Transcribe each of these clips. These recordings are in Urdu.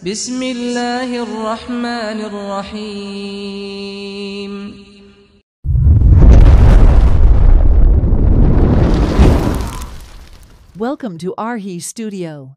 بسم الله الرحمن الرحيم Welcome to Arhi Studio.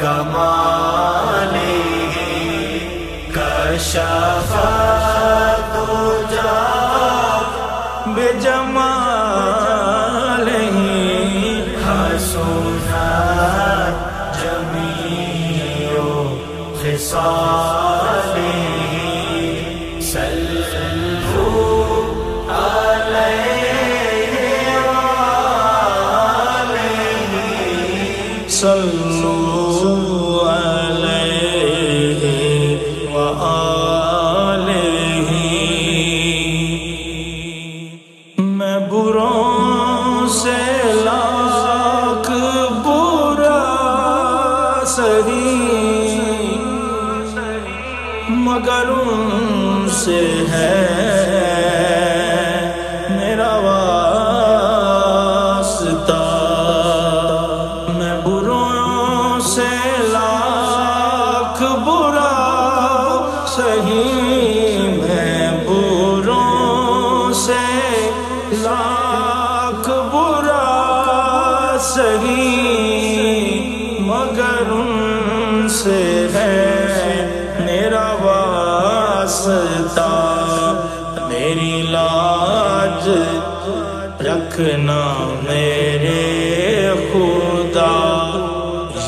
بکماله کشف الدجى بجماله حسنت جميع خصاله سلوا عليه وآله صلوا لاکھ مگر ان سے ہے سہی مگر ان سے ہے میرا واسطہ۔ میری لاج رکھنا میرے خدا۔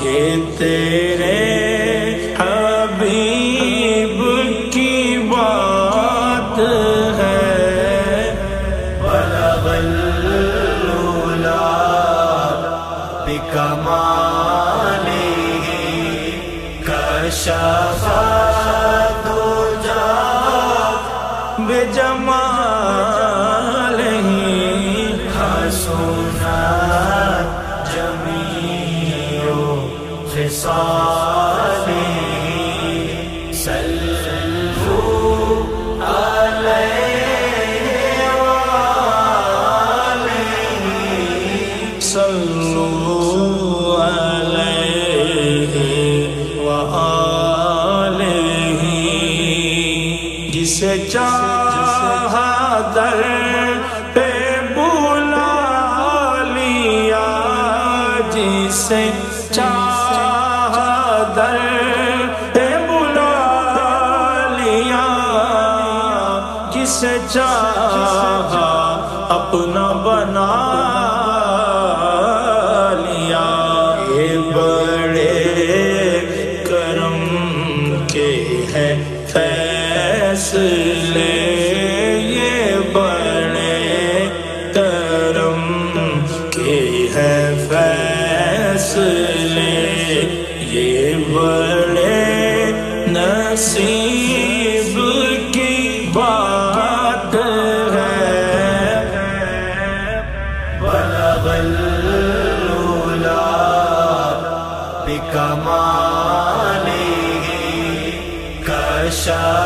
یہ تیرے حبیب کی بات ہے۔ بلغ الولا بکماله کشف جا۔ بجمال کسے چاہا اپنا بنا لیا۔ یہ بڑے کرم کے ہیں فیصلے۔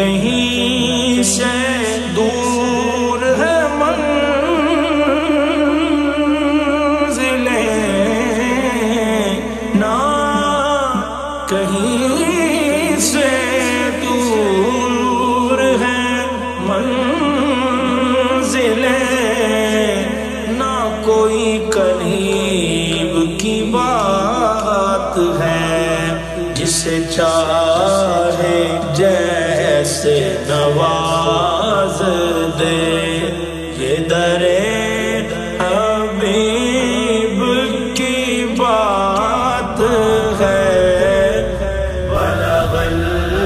کہیں سے دور ہے منزل نا کہیں سے دور ہے منزل نہ کوئی قریب کی بات ہے جسے چاہے نواز دے۔ یہ درے حبیب کی بات ہے۔ بلغ الولا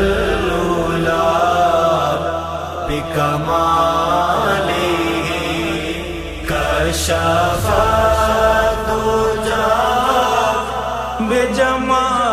بکمالی کشفا دو جا بجمال۔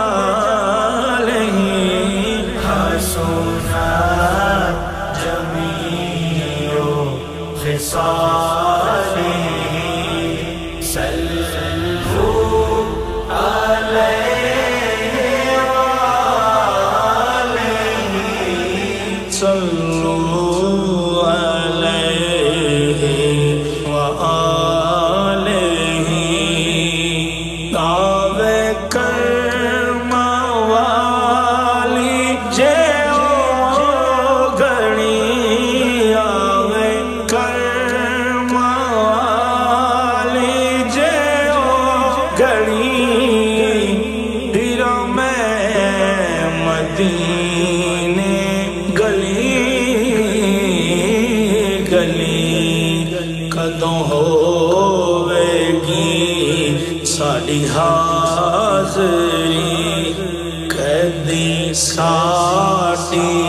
گھڑی پھرو میں مدینے گلی گلی کدوں ہوے گی؟ ساڈی حاضری کدی ساڈی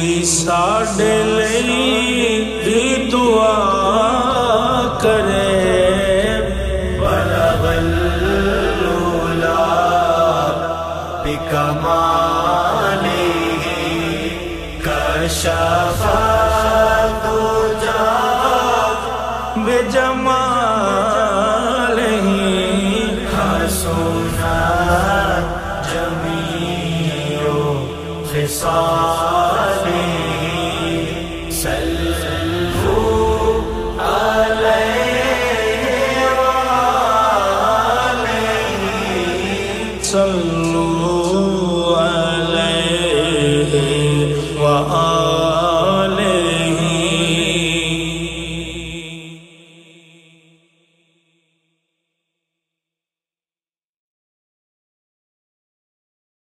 کوئی ساڈے لئی بھی دعا کرے بلغ الاولا بکماله کشف الدجى صالحين